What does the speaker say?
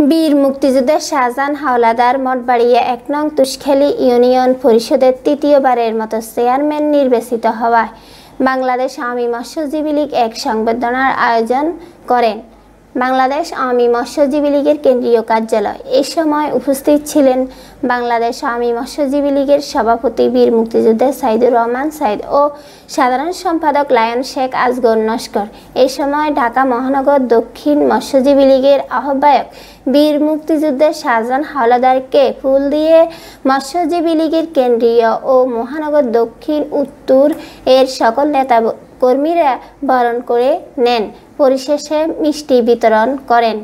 বীর মুক্তিযুদ্ধের শাহজাহান হাওলাদার মঠবাড়িয়া এক নং তুষখালী ইউনিয়ন পরিষদের তৃতীয়বারের মতো চেয়ারম্যান নির্বাচিত হওয়ায় বাংলাদেশ আওয়ামী মৎস্যজীবী লীগ এক সংবর্ধনার আয়োজন করেন। বাংলাদেশ আওয়ামী মৎস্যজীবী লীগের কেন্দ্রীয় কার্যালয়। এ সময় উপস্থিত ছিলেন বাংলাদেশ আওয়ামী মৎস্যজীবী লীগের সভাপতি বীর মুক্তিযোদ্ধা সাইদুর রহমান সাইদ ও সাধারণ সম্পাদক লায়ন শেখ আজগর নস্কর। এ সময় ঢাকা মহানগর দক্ষিণ মৎস্যজীবী লীগের আহ্বায়ক বীর মুক্তিযুদ্ধের শাহজাহান হাওলাদারকে ফুল দিয়ে মৎস্যজীবী লীগের কেন্দ্রীয় ও মহানগর দক্ষিণ উত্তর এর সকল নেতা কর্মীরা বরণ করে নেন। পরিশেষে মিষ্টি বিতরণ করেন।